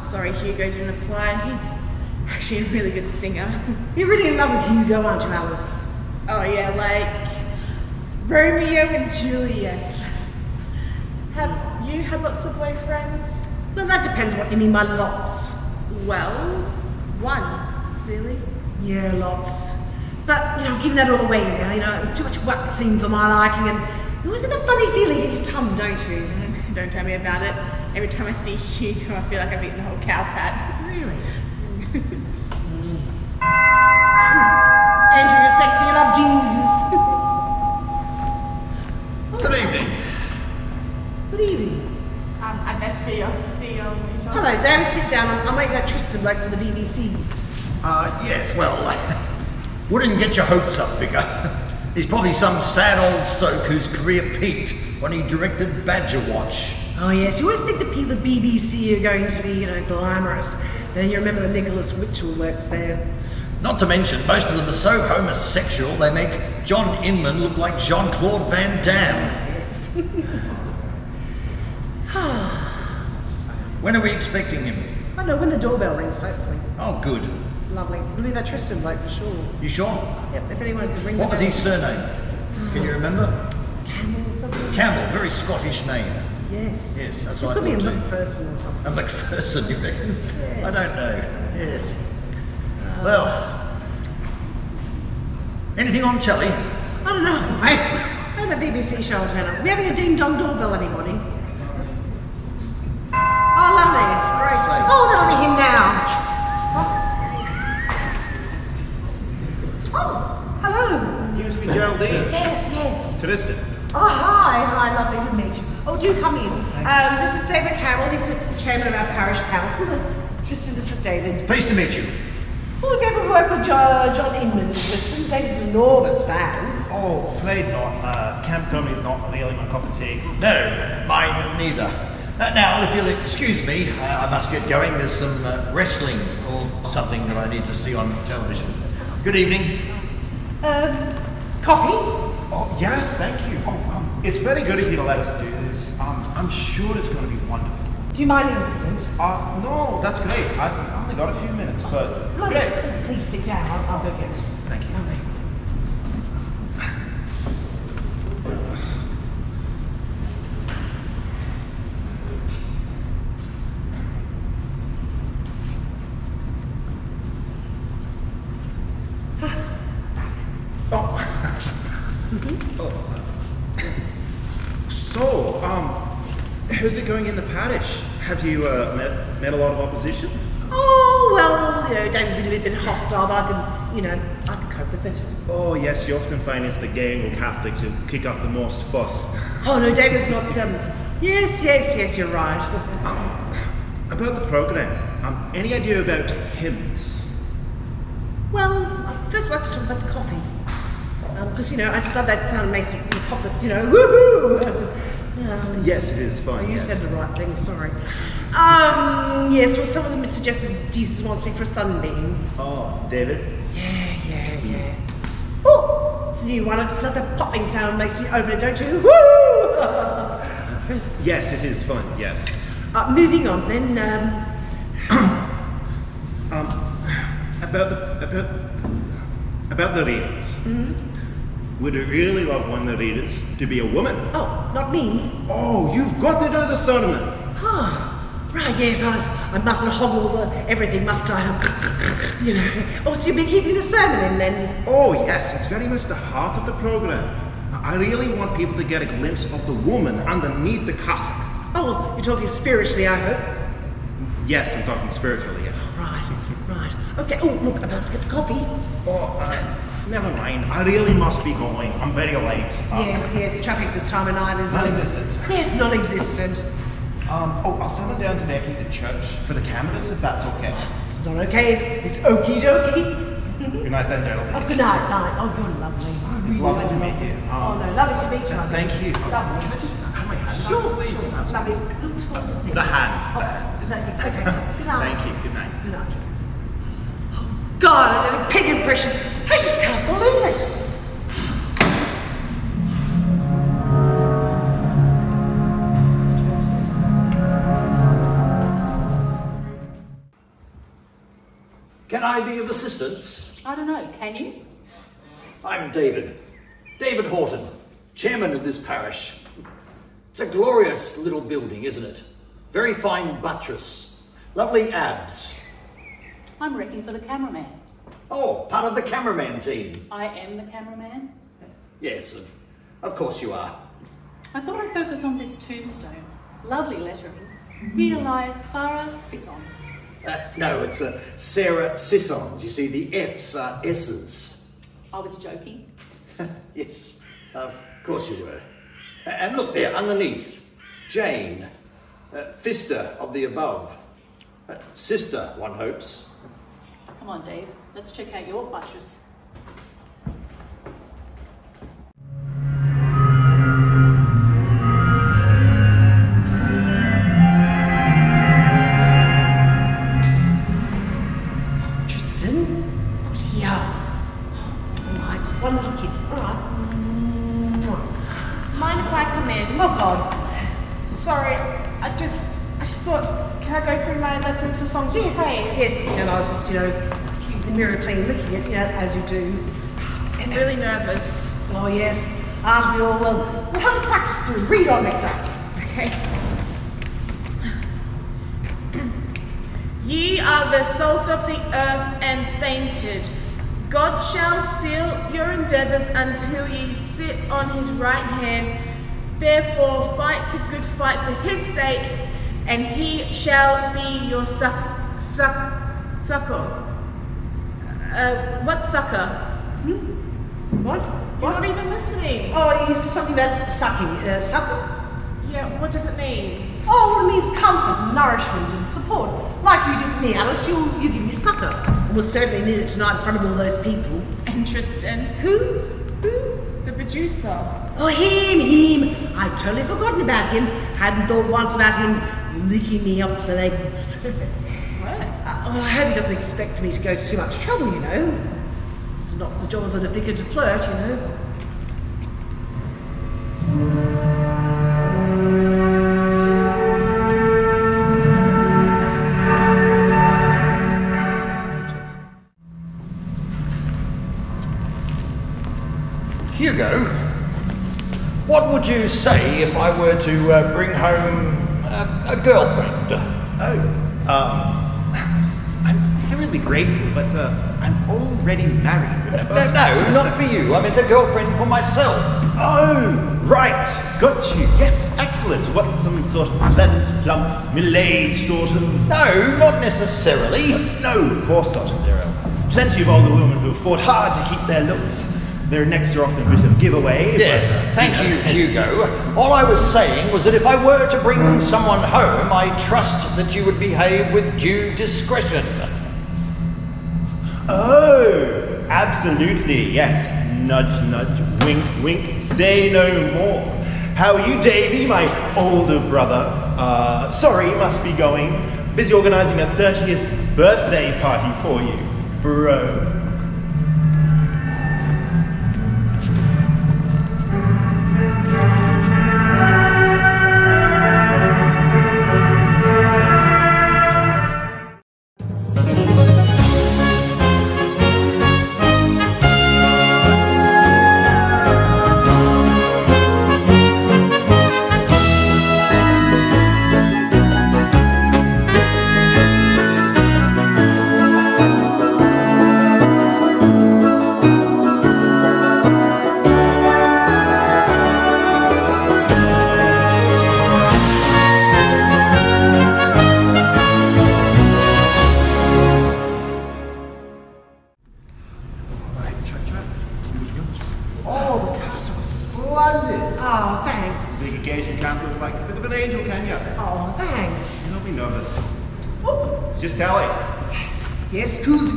sorry Hugo didn't apply. He's actually a really good singer. You're really in love with Hugo, aren't you, Alice? Oh yeah, like Romeo and Juliet. Have you had lots of boyfriends? Well, that depends what you mean by lots. Well, one, really. Yeah, lots. But, you know, I've given that all away now. You know, it was too much waxing for my liking, and it wasn't a funny feeling in your tum, don't you? Don't tell me about it. Every time I see you, I feel like I've eaten a whole cow pat. Really? Andrew, you're sexy. You love Jesus. Good evening. Good evening. Um, I best see you. See you later. Hello, David. Sit down. I'll, I'll make that Tristan bloke for the BBC. Uh, yes, well, wouldn't get your hopes up, Vicar. He's probably some sad old soak whose career peaked when he directed Badger Watch. Oh, yes. You always think the people at BBC are going to be, you know, glamorous. Then you remember that Nicholas Witchell works there. Not to mention, most of them are so homosexual they make John Inman look like Jean Claude Van Damme. Yes. When are we expecting him? I know, when the doorbell rings, hopefully. Oh, good. Lovely. It'll be that Tristan bloke for sure. You sure? Yep, if anyone could ring What was his surname? Can you remember? Campbell something? Campbell, very Scottish name. Yes. Yes, that's it what I could be a thought too. McPherson or something. A McPherson, you reckon? I don't know. Yes. Um, well, anything on telly? I don't know. I had a BBC show turn up. Are we having a ding dong doorbell anybody? Oh, lovely. Great. sake. Oh, that'll be him now. Oh, hello. You must be Geraldine. Yes, yes. Tristan. Oh, hi. Hi, lovely to meet you. Oh, do come in. Um, this is David Carroll. He's the chairman of our parish council. Tristan, this is David. Pleased to meet you. Have you ever worked with Jo- John Inman, Tristan? David's an enormous fan. Oh, afraid not. Uh, camp comedy's not really my cup of tea. No, mine neither. Uh, now, if you'll excuse me, uh, I must get going. There's some uh, wrestling or something that I need to see on television. Good evening. Um, coffee? Oh, yes, thank you. Oh, um, it's very good of you to let us do this. Um, I'm sure it's going to be wonderful. Do you mind an instant? Uh, no, that's great. I've only got a few minutes, but Lovely. great. Please sit down. I'll, I'll go get it. Thank you. Lovely. Oh. So, um, how's it going in the parish? Have you uh, met, met a lot of opposition? Oh, well, you know, David's been a bit, hostile, but I can, you know, I can cope with it. Oh, yes, you often find it's the gay or Catholics who kick up the most fuss. Oh, no, David's not, um, yes, yes, yes, you're right. Um, about the program, um, any idea about hymns? Well, first I'd like to talk about the coffee. Because, you know, I just love that sound it makes me pop it, you know, woohoo! Um, Yes, it is Oh, you yes. said the right thing, sorry. Um, yes, well, some of them suggested Jesus wants me for a sunbeam. Oh, David? Yeah, yeah, yeah. Oh, it's a new one. I just love the popping sound makes me open it, don't you? Woo! Yes, it is fun, yes. uh, moving on then. Um, Um, about the, about, about the readers. Would you really love one of the readers to be a woman? oh, not me. Oh, you've got to know the sermon. Oh, right, yes, I, I mustn't hoggle the everything, must I? you know. Oh, so you'll be keeping the sermon in then? Oh, yes, it's very much the heart of the program. I really want people to get a glimpse of the woman underneath the cassock. Oh, you're talking spiritually, I hope. Yes, I'm talking spiritually, yes. Right, right. Okay, oh, look, I must get the coffee. Oh, uh, never mind. I really must be going. I'm very late. Yes, yes, traffic this time of night is... Non-existent. Yes, non-existent. Um, oh, I'll send them down to Necky to church for the cameras if that's okay. It's not okay, it's, it's okie dokie. Good night then, gentlemen. Oh, good night, night. Oh, you're lovely. It's lovely to meet you. Oh, Um, no, lovely to meet you. Think. Thank you. Lovely. Can I just have my hand? Sure, please? sure. Lovely. Looks forward to seeing The you. hand. Oh, The hand. Lovely. Okay, good night. Thank you. Good night. Good night, Tristan. God, I did a pig impression. Assistance? I don't know, can you? I'm David. David Horton, chairman of this parish. It's a glorious little building, isn't it? Very fine buttress. Lovely abs. I'm wrecking for the cameraman. Oh, part of the cameraman team. I am the cameraman. Yes, of, of course you are. I thought I'd focus on this tombstone. Lovely lettering. Real life Farah Fixon. Uh, no, it's uh, Sarah Sissons. You see, the F's are S's. I was joking. yes, of course you were. And look there, underneath. Jane, uh, Fister of the above. Uh, sister, one hopes. Come on, Dave. Let's check out your buttress. Really nervous. Oh yes, aren't we all? Well, we'll have a practice through. Read on, Nectar. Okay. Ye are the salt of the earth and sainted. God shall seal your endeavours until ye sit on his right hand. Therefore, fight the good fight for his sake, and he shall be your suc- suc- succor. Uh, what succor? What? You're not even listening. Oh, is it something about sucking? Uh, sucker? Yeah, what does it mean? Oh, well, it means comfort, nourishment, and support. Like you did for me, Alice, you, you give me succor. And we'll certainly need it tonight in front of all those people. Interesting. Who? Who? The producer. Oh, him, him. I'd totally forgotten about him. Hadn't thought once about him licking me up the legs. What? Uh, well, I hope he doesn't expect me to go to too much trouble, you know. It's not the job of the vicar to flirt, you know. Hugo, what would you say if I were to uh, bring home a, a girlfriend? Oh, um, I'm terribly grateful, but uh, I'm already married, remember? No, no, not for you. I meant a girlfriend for myself. Oh, right. Got you. Yes, excellent. What, some sort of pleasant, plump, middle-aged sort of... No, not necessarily. No, of course not. There are plenty of older women who have fought hard to keep their looks. Their necks are often a bit of giveaway. Yes, but, uh, thank know, you, Hugo. All I was saying was that if I were to bring someone home, I trust that you would behave with due discretion. Oh, absolutely. Yes. Nudge, nudge, wink, wink. Say no more. How are you, Davy, my older brother? Uh, sorry, must be going. Busy organizing a 30th birthday party for you, bro.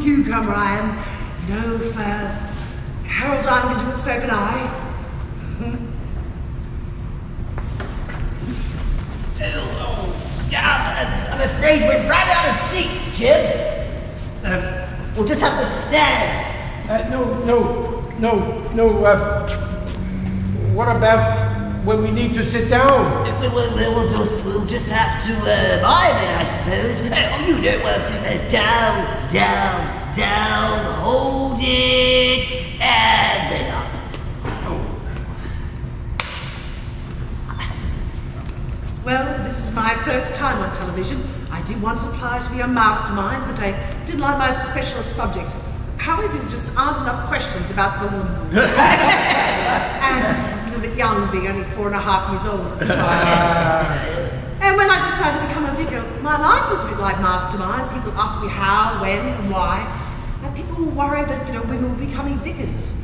Cucumber I am. You know, if uh, Carol Diamond can do it, so can I. I'm afraid we're right out of seats, Jim. Uh, we'll just have to stand. Uh, no, no, no, no. Uh, what about when we need to sit down? We- We'll, we'll, just, we'll just have to uh, mime it, I suppose. Oh, you know, uh, down, down, down, hold it, and then up. Well, this is my first time on television. I did once apply to be a mastermind, but I didn't like my specialist subject. Apparently there just aren't enough questions about the woman. and I was a little bit young, being only four and a half years old at the time. and when I decided to become a vicar, my life was a bit like mastermind. People asked me how, when, why. And people were worried that, you know, women were becoming vicars.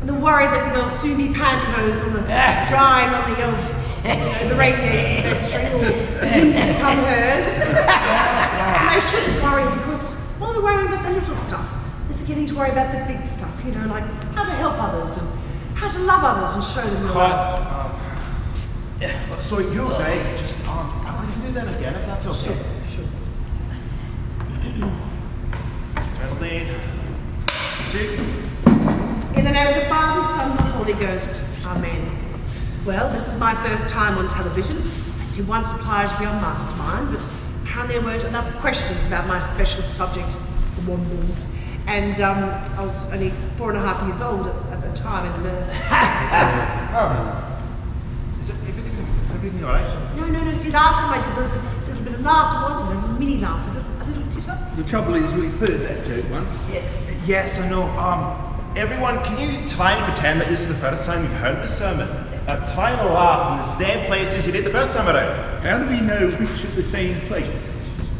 And they're worried that they'll soon be pantyhose on the drying on the old, you know, the their string or hymns become hers. and they shouldn't worry because while they're worrying about the little stuff, they're forgetting to worry about the big stuff, you know, like how to help others and how to love others and show them love. Um, yeah. You're okay. Just um, I can do that again if that's okay. Sure. In the name of the Father, Son, and the Holy Ghost. Amen. Well, this is my first time on television. I did once apply to be on Mastermind, but apparently there weren't enough questions about my special subject, the Wombles. And um, I was only four and a half years old at, at the time, and uh, Oh. Is it everything? Is everything alright? no, no, no. See, last time I did, there was a little bit of laughter, wasn't there? A mini laugh, a little, a little titter. The trouble is, we've heard that joke once. Yes, Yes, I know. Um, everyone, can you try and pretend that this is the first time you've heard the sermon? Uh, try and laugh in the same places you did the first time around. How do we know which of the same places?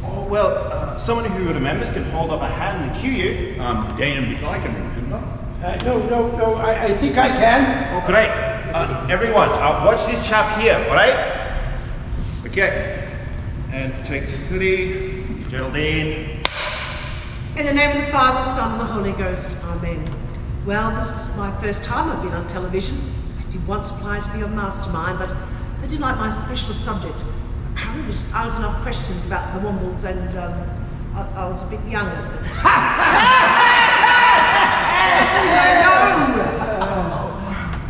Oh well, uh, someone who remembers can hold up a hand and cue you. I'm damned if I can remember. Uh, no, no, no, I, I think I can. Oh, great. Uh, everyone, uh, watch this chap here, all right? Okay. And take three. Geraldine. In the name of the Father, Son, and the Holy Ghost. Amen. Well, this is my first time I've been on television. I did once apply to be on Mastermind, but they didn't like my special subject. Apparently there just aren't enough questions about the Wombles, and um, I, I was a bit younger at the time.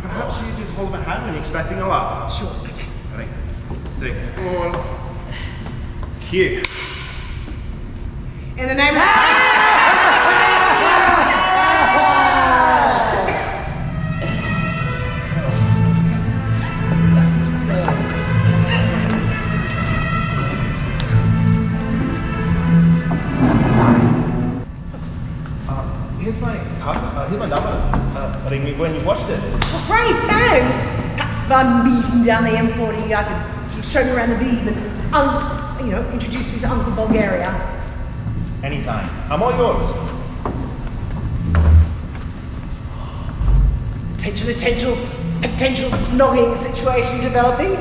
Perhaps you just hold up a hand when you're expecting a laugh. Sure, okay. All right. Take four. Cue. In the name of Uh, here's my card. Uh, here's my number. Uh, ring me when you've watched it. Oh, great, thanks. Perhaps if I'm meeting down the M40, I could show me around the beam and, um, you know, introduce me to Uncle Bulgaria. Anytime. I'm all yours. Potential, potential, potential snogging situation developing.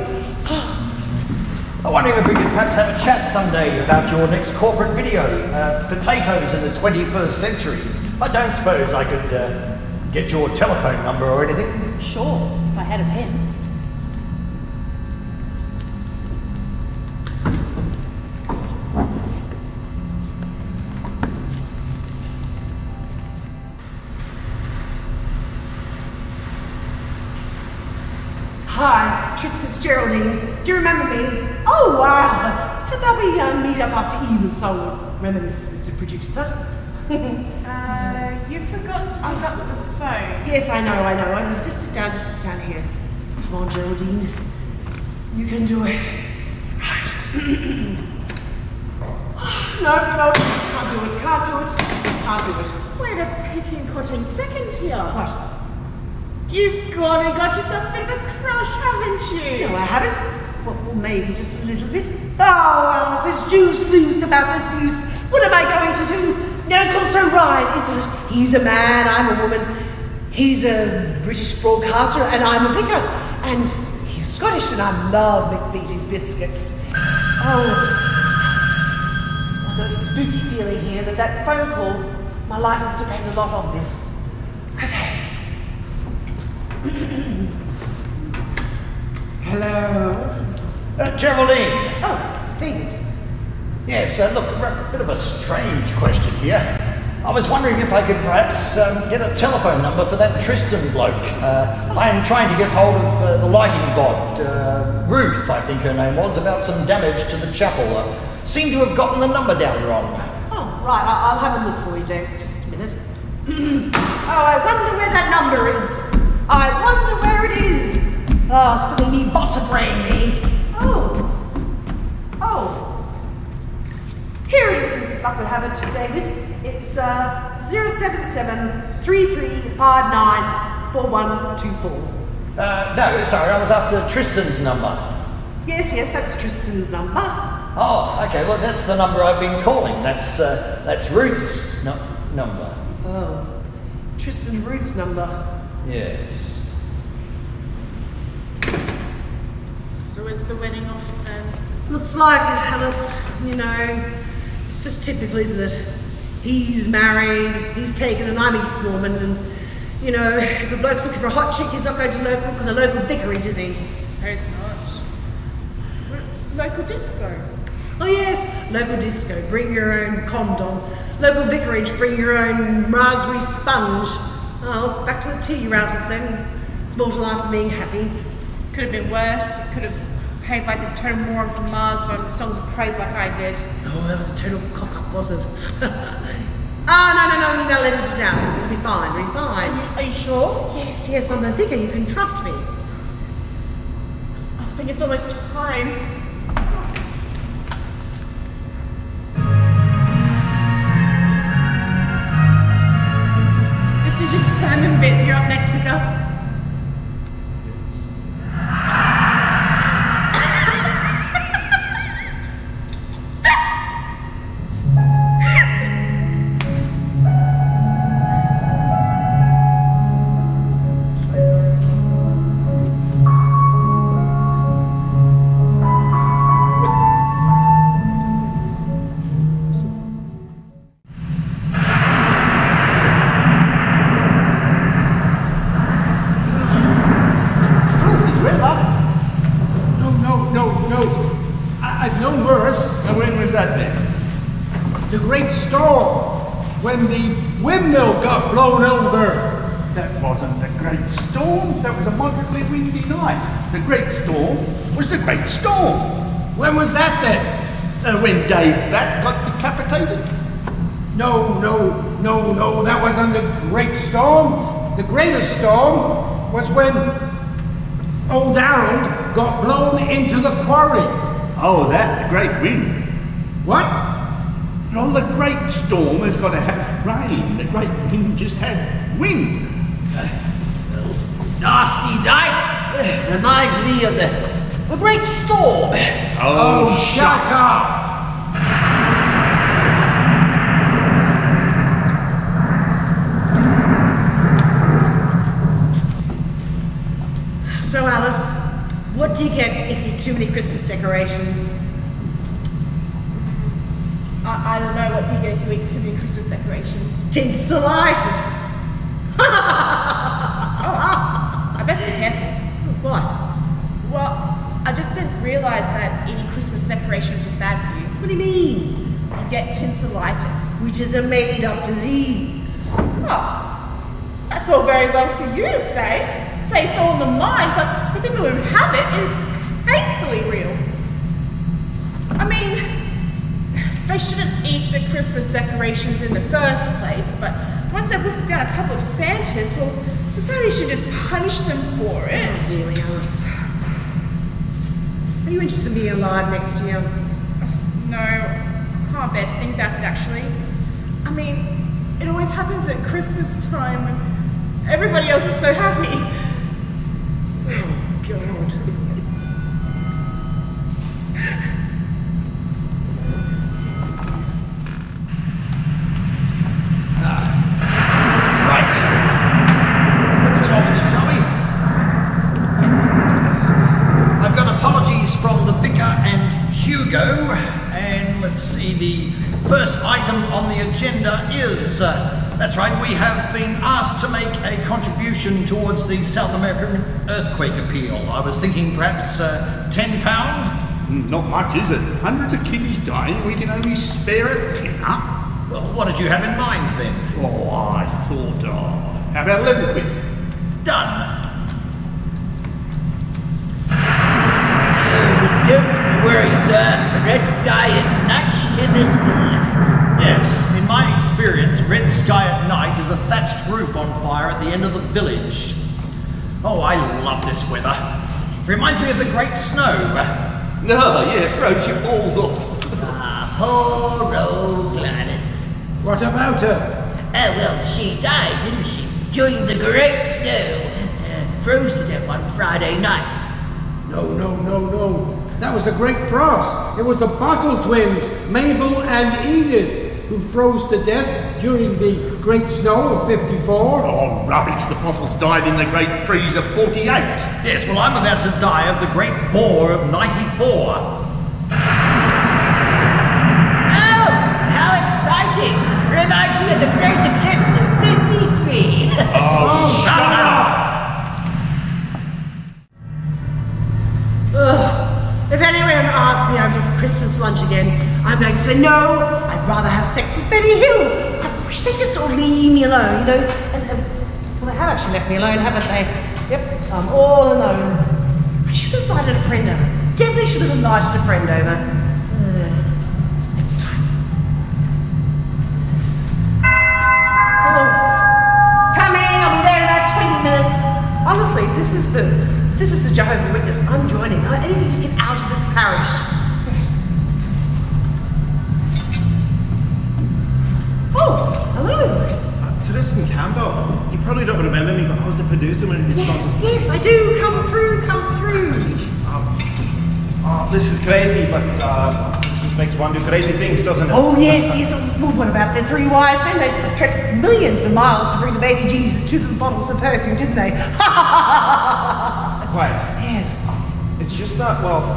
I wonder if we could perhaps have a chat someday about your next corporate video, uh, potatoes in the 21st century. I don't suppose I could uh, get your telephone number or anything. Sure, if I had a pen. Hi, Tristan's Geraldine. Do you remember me? Oh, wow. How about we uh, meet up after even so reminisce, Mr. Producer? Uh, you forgot to pick up the phone. yes, I know, I know. I know. Just sit down, just sit down here. Come on, Geraldine. You can do it. Right. no, no, can't do it, can't do it, can't do it. Wait a picking cotton second here. What? You've gone and got yourself a bit of a crush, haven't you? No, I haven't. Well, maybe just a little bit. Oh, Alice, it's juice loose about this goose. What am I going to do? No, it's all so right, isn't it? He's a man, I'm a woman. He's a British broadcaster, and I'm a vicar. And he's Scottish, and I love McVitie's biscuits. Oh, I've got a spooky feeling here that that phone call, my life will depend a lot on this. Hello. Uh, Geraldine. Oh, David. Yes, uh, look, a bit of a strange question here. I was wondering if I could perhaps um, get a telephone number for that Tristan bloke. Uh, I'm trying to get hold of uh, the lighting god, uh, Ruth, I think her name was, about some damage to the chapel. Uh, seem to have gotten the number down wrong. Oh, right, I- I'll have a look for you, David. Just a minute. oh, I wonder where that number is. I wonder where it is. Oh, silly me, butter brain me. Oh. Oh. Here it is, as luck would have it, David. It's uh, 077 Uh, no, sorry, I was after Tristan's number. Yes, yes, that's Tristan's number. Oh, okay. Well, that's the number I've been calling. That's uh, that's Ruth's nu- number. Oh, Tristan Ruth's number. Yes. So is the wedding off then? Looks like it, Alice. You know, it's just typical, isn't it? He's married, he's taken, and I'm a woman, and you know, if a bloke's looking for a hot chick, he's not going to look for the local vicarage, is he? Suppose not. Local disco. Oh yes, local disco, bring your own condom. Local vicarage, bring your own raspberry sponge. Oh, it's back to the tea routers then. It's more to life than being happy. Could have been worse. Could have behaved like the total moron from Mars on songs of praise like I did. Oh, that was a total cock up, wasn't it? Ah, no, no, no, I mean, that let us down. It'll be fine, it'll be fine. Are you sure? Yes, yes, I'm a vicar, you can trust me. I think it's almost time. Bit. You're up next, Vicar. No, no, no, no. That wasn't the great storm. The greatest storm was when old Harold got blown into the quarry. Oh, that, the great wind. What? Well, the great storm has got to have rain. The great wind just had wind. Uh, nasty night. Uh, reminds me of the, the great storm. Oh, oh shut up! So, Alice, what do you get if you too many Christmas decorations? I, I don't know. What do you get if you eat too many Christmas decorations? Tinselitis. Oh, ah, I best be careful. What? Well, I just didn't realise that eating Christmas decorations was bad for you. What do you mean? You get tinselitis. Which is a made up disease. Oh, that's all very well for you to say. Say it's all in the mind, but for people who have it, it is painfully real. I mean, they shouldn't eat the Christmas decorations in the first place, but once they've whipped down a couple of Santas, well, society should just punish them for it. Really, Alice? Are you interested in being alive next year? No, can't bear to think about it actually. I mean, it always happens at Christmas time when everybody else is so happy. Oh? I've got apologies from the vicar and Hugo, and let's see, the first item on the agenda is, uh, that's right, we have been asked to make a contribution towards the South American earthquake appeal. I was thinking perhaps uh, £10? Mm, Not much, is it? Hundreds of kiddies dying. We can only spare a tenner. Well, what did you have in mind then? Oh, I thought, oh, how about 11 quid? Done. Don't worry, sir. The red sky at night shed its delight. Yes, in my experience, Red Sky at night is a thatched roof on fire at the end of the village. Oh, I love this weather. Reminds me of the great snow. No, yeah, froze your balls off. Ah, poor old Gladys. What about her? Oh, well, she died, didn't she? During the great snow. Uh, froze to death one Friday night. No, no, no, no. That was the Great Frost. It was the Bottle twins, Mabel and Edith, who froze to death during the Great Snow of 54. Oh, rubbish. The bottles died in the great freeze of 48. Yes, well, I'm about to die of the great bore of 94. Oh, how exciting! Reminds me of the great eclipse of 53. Oh, shut up! Ugh. If anyone asks me over for Christmas lunch again, I'm going to say no. I'd rather have sex with Benny Hill. Wish they'd just sort of leave me alone, you know. And, and well, they have actually left me alone, haven't they? Yep, I'm all alone. I should have invited a friend over. Definitely should have invited a friend over. Uh, next time. Oh, coming. I'll be there in about 20 minutes. Honestly, this is the this is the Jehovah Witness. I'm joining. I- Anything to get out of this parish. Tristan Campbell, you probably don't remember me, but I was the producer when it Yes, yes, I do. Come through, come through. Um, oh, this is crazy, but uh, this makes one do crazy things, doesn't it? Oh yes, yes. Well, what about the three wise men? They trekked millions of miles to bring the baby Jesus two little bottles of perfume, didn't they? Quiet. yes. It's just that, well.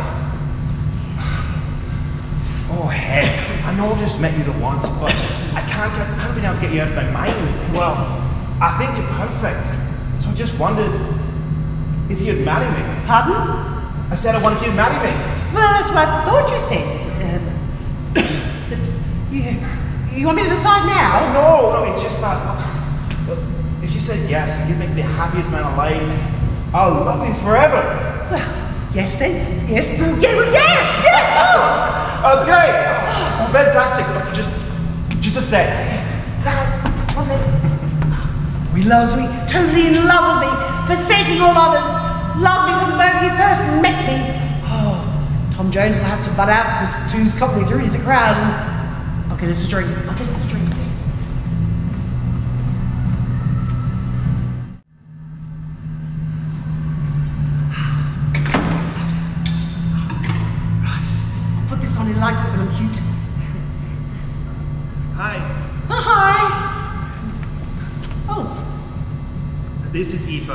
Oh heck! I know I've just met you the once, but I can't get, I haven't been able to get you out of my mind. Well, I think you're perfect. So I just wondered if you'd marry me. Pardon? I said I wondered if you'd marry me. Well, that's what I thought you said. Um, that you, you want me to decide now? No, no, it's just that. uh, If you said yes, you'd make me the happiest man alive. I'll love you forever. Well, yes then. Yes. Yeah, well, yes, yes, of course. Oh! Oh, fantastic. Look, Just, just a sec. Right, one minute. We loves me, totally in love with me, forsaking all others. Loved me from the moment you first met me. Oh, Tom Jones will have to butt out because two's company, three's a crowd. And I'll get us a drink. I'll get us a drink, this is Aoife.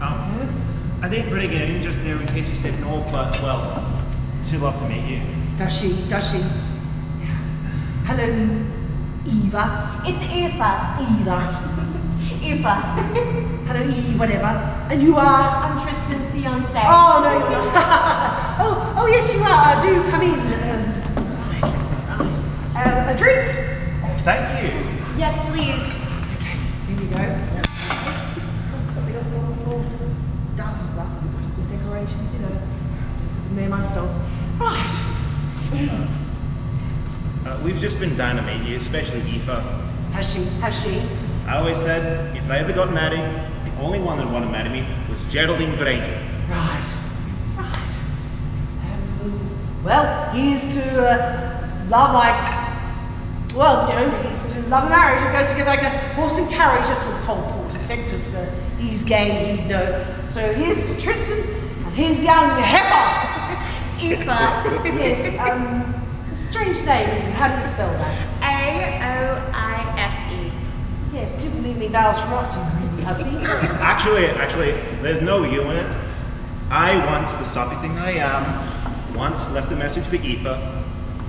Um, I didn't bring it in just now in case you said no, but well, she'd love to meet you. does she? Does she? Hello, Eva. It's Eva. Eva. Eva. Hello, E, whatever. And you are? I'm Tristan's fiance. Oh, no, you're not. oh, oh, yes, you are. Do come in. Um, right, right. Um, a drink? Oh, thank you. Yes, please. Stars, that's some Christmas decorations, you know. Them there myself. Right. Uh, we've just been down to meet you, especially Aoife. Has she? Has she? I always said if I ever got married, the only one that wanted to marry me was Geraldine Granger. Right. Right. Um, well, he is to uh, love like, well, you know, he's to love and marriage. It goes together like a horse and carriage. That's what Cole Porter said, because uh, he's gay, he'd know. So here's Tristan and his young heifer. Eva. yes, um, it's a strange name, isn't it? How do you spell that? A-O-I-F-E. Yes, didn't leave any vowels for us, you greedy hussy. Actually, actually, there's no you in it. I once, the soppy thing I am, once left a message for Aoife.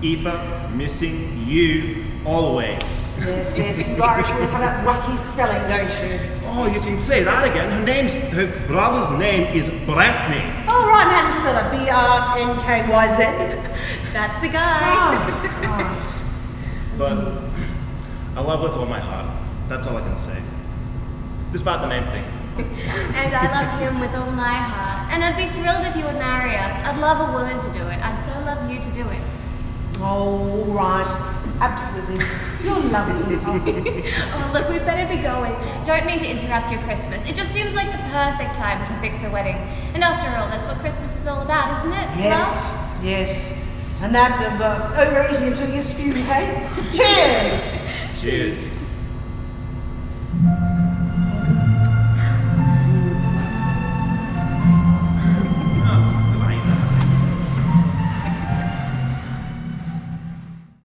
Aoife, missing you always. yes, yes, you Irish always have that wacky spelling, don't you? Oh, you can say that again. Her name's, her brother's name is Breffney. Oh, right, how do you spell it? B-R-N-K-Y-Z? That's the guy. Oh, right. But I love with all my heart. That's all I can say. Just about the name thing. and I love him with all my heart. And I'd be thrilled if you would marry us. I'd love a woman to do it. I'd so love you to do it. Oh, all right. Absolutely. You're lovely. oh, look, we'd better be going. Don't mean to interrupt your Christmas. It just seems like the perfect time to fix a wedding. And after all, that's what Christmas is all about, isn't it? Yes, yes. And that's of uh, overeating until you spew, hey? Cheers! Cheers.